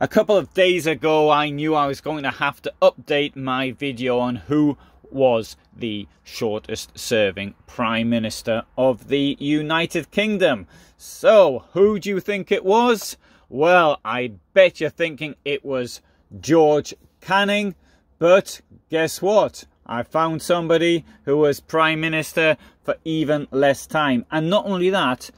A couple of days ago, I knew I was going to have to update my video on who was the shortest serving Prime Minister of the United Kingdom. So, who do you think it was? Well, I bet you're thinking it was George Canning, but guess what? I found somebody who was Prime Minister for even less time. And not only that,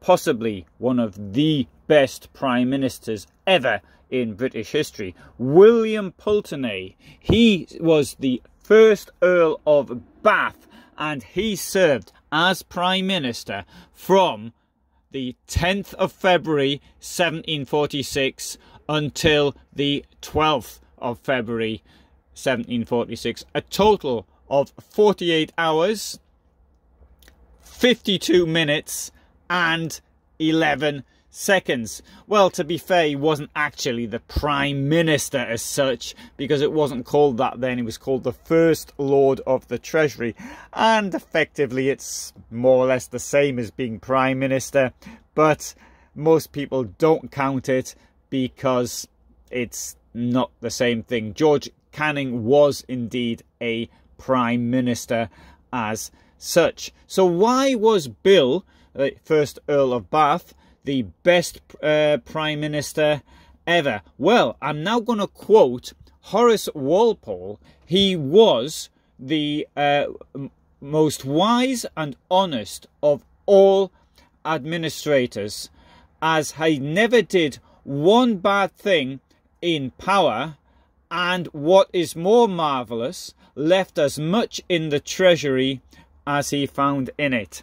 possibly one of the best prime ministers ever in British history. William Pulteney. He was the first Earl of Bath and he served as Prime Minister from the 10th of February 1746 until the 12th of February 1746. A total of 48 hours, 52 minutes and 11 seconds. Well, to be fair, he wasn't actually the Prime Minister as such, because it wasn't called that then. He was called the First Lord of the Treasury. And effectively, it's more or less the same as being Prime Minister, but most people don't count it because it's not the same thing. George Canning was indeed a Prime Minister as such. So why was Bill, the first Earl of Bath, the best uh, Prime Minister ever? Well, I'm now going to quote Horace Walpole. He was the uh, most wise and honest of all administrators, as he never did one bad thing in power, and what is more marvellous, left as much in the treasury as he found in it.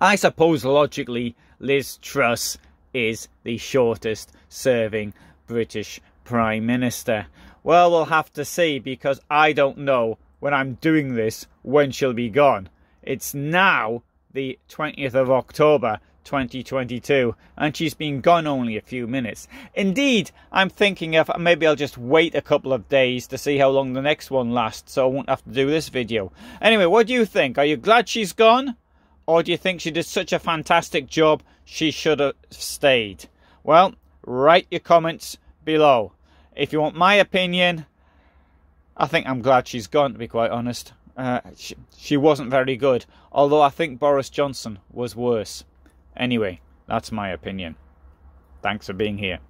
I suppose logically Liz Truss is the shortest serving British Prime Minister. Well, we'll have to see because I don't know when I'm doing this when she'll be gone. It's now the 20th of October 2022 and she's been gone only a few minutes. Indeed, I'm thinking of maybe I'll just wait a couple of days to see how long the next one lasts so I won't have to do this video. Anyway, what do you think? Are you glad she's gone? Or do you think she did such a fantastic job she should have stayed? Well, write your comments below. If you want my opinion, I think I'm glad she's gone to be quite honest. Uh, she, she wasn't very good, although I think Boris Johnson was worse. Anyway, that's my opinion. Thanks for being here.